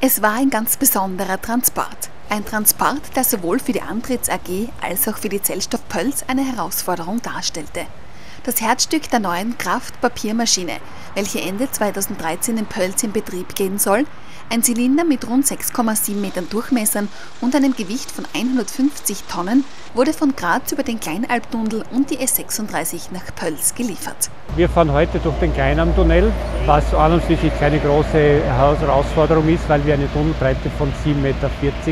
Es war ein ganz besonderer Transport. Ein Transport, der sowohl für die Antritts AG als auch für die Zellstoff Pölz eine Herausforderung darstellte. Das Herzstück der neuen Kraftpapiermaschine, welche Ende 2013 in Pölz in Betrieb gehen soll, ein Zylinder mit rund 6,7 Metern Durchmessern und einem Gewicht von 150 Tonnen wurde von Graz über den Kleinalptunnel und die S36 nach Pölz geliefert. Wir fahren heute durch den Kleinalmtunnel, was an und für sich keine große Herausforderung ist, weil wir eine Tunnelbreite von 7,40 Meter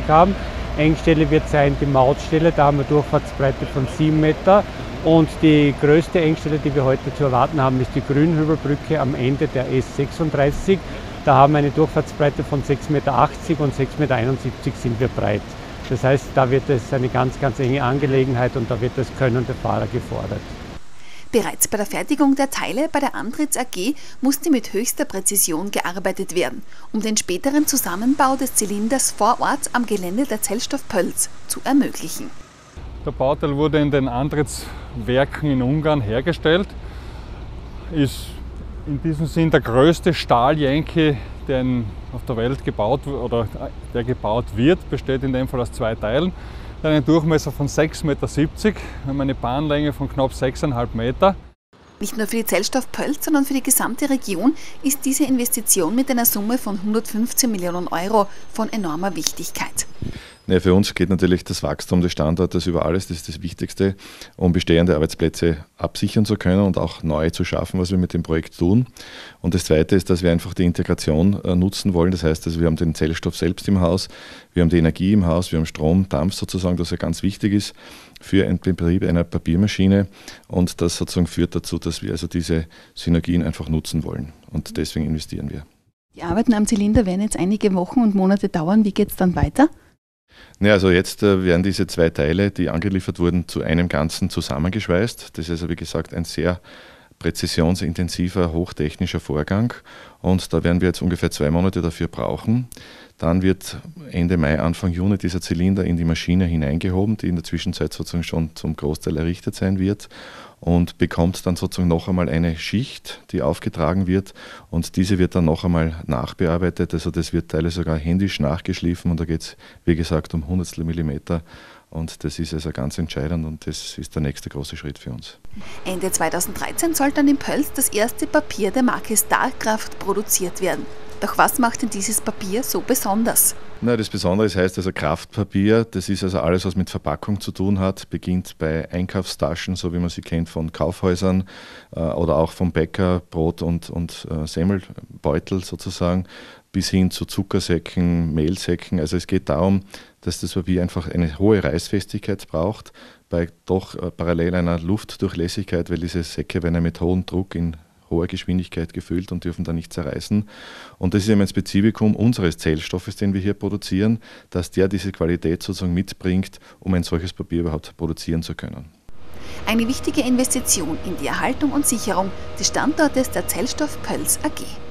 haben. Engstelle wird sein die Mautstelle, da haben wir Durchfahrtsbreite von 7 Meter. Und die größte Engstelle, die wir heute zu erwarten haben, ist die Grünhübelbrücke am Ende der S36. Da haben wir eine Durchfahrtsbreite von 6,80 Meter und 6,71 Meter sind wir breit. Das heißt, da wird es eine ganz, ganz enge Angelegenheit und da wird das Können der Fahrer gefordert. Bereits bei der Fertigung der Teile bei der Antritts AG musste mit höchster Präzision gearbeitet werden, um den späteren Zusammenbau des Zylinders vor Ort am Gelände der Zellstoff Pölz zu ermöglichen. Der Bauteil wurde in den Antrittswerken in Ungarn hergestellt, ist in diesem Sinn der größte Stahljenke, der auf der Welt gebaut oder der gebaut wird, besteht in dem Fall aus zwei Teilen. Einen Durchmesser von 6,70 Meter, haben eine Bahnlänge von knapp 6,5 Meter. Nicht nur für die Pölz, sondern für die gesamte Region ist diese Investition mit einer Summe von 115 Millionen Euro von enormer Wichtigkeit. Ja, für uns geht natürlich das Wachstum des Standortes über alles. Das ist das Wichtigste, um bestehende Arbeitsplätze absichern zu können und auch neue zu schaffen, was wir mit dem Projekt tun. Und das Zweite ist, dass wir einfach die Integration äh, nutzen wollen. Das heißt, also wir haben den Zellstoff selbst im Haus, wir haben die Energie im Haus, wir haben Strom, Dampf sozusagen, das ja ganz wichtig ist für den Betrieb einer Papiermaschine. Und das sozusagen führt dazu, dass wir also diese Synergien einfach nutzen wollen. Und deswegen investieren wir. Die Arbeiten am Zylinder werden jetzt einige Wochen und Monate dauern. Wie geht es dann weiter? Ja, also jetzt äh, werden diese zwei Teile, die angeliefert wurden, zu einem Ganzen zusammengeschweißt. Das ist wie gesagt ein sehr präzisionsintensiver, hochtechnischer Vorgang und da werden wir jetzt ungefähr zwei Monate dafür brauchen. Dann wird Ende Mai, Anfang Juni dieser Zylinder in die Maschine hineingehoben, die in der Zwischenzeit sozusagen schon zum Großteil errichtet sein wird und bekommt dann sozusagen noch einmal eine Schicht, die aufgetragen wird und diese wird dann noch einmal nachbearbeitet. Also das wird teilweise sogar händisch nachgeschliffen und da geht es, wie gesagt, um Hundertstel Millimeter und das ist also ganz entscheidend und das ist der nächste große Schritt für uns. Ende 2013 soll dann in Pölz das erste Papier der Marke Starkraft produziert werden. Doch was macht denn dieses Papier so besonders? Na, das Besondere heißt also Kraftpapier. Das ist also alles, was mit Verpackung zu tun hat. Beginnt bei Einkaufstaschen, so wie man sie kennt von Kaufhäusern äh, oder auch vom Bäcker, Brot- und, und äh, Semmelbeutel sozusagen, bis hin zu Zuckersäcken, Mehlsäcken. Also es geht darum, dass das Papier einfach eine hohe Reißfestigkeit braucht, bei doch äh, parallel einer Luftdurchlässigkeit, weil diese Säcke werden mit hohem Druck in hoher Geschwindigkeit gefüllt und dürfen da nicht zerreißen. Und das ist eben ein Spezifikum unseres Zellstoffes, den wir hier produzieren, dass der diese Qualität sozusagen mitbringt, um ein solches Papier überhaupt produzieren zu können. Eine wichtige Investition in die Erhaltung und Sicherung des Standortes der Zellstoff Pölz AG.